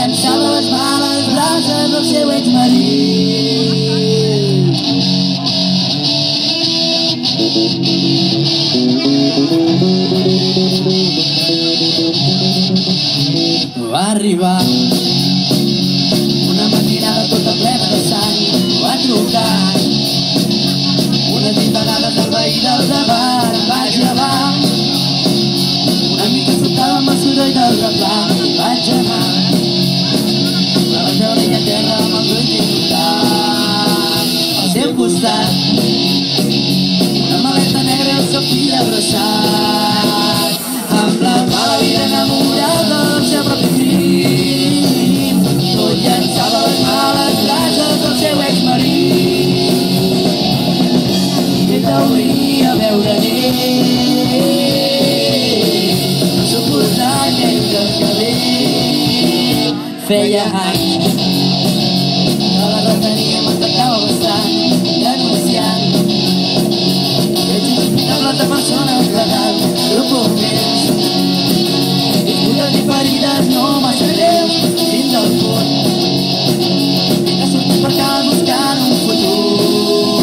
llançava les males brases al seu exmarit. Va arribar una matinada tota plena de sang, va trucar unes disparades del veí del davant, va llevar. Una mica sobtava amb el soroll del replant costat una maleta negra el seu fill abraçat. Amb la mala vida enamorada del seu propi fill. Tot llançava les males brases del seu exmarit. I t'hauria veure. No suportar mentre que feia anys tanta persona no proponis més i ferides no massa greus dins del món i que surtis per cal buscant un futur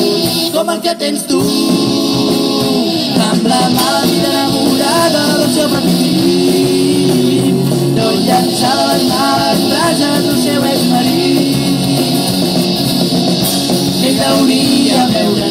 com el que tens tu. Amb la mala vida enamorada del seu propi fill no llançar les males frases del seu exmarit ell hauria veure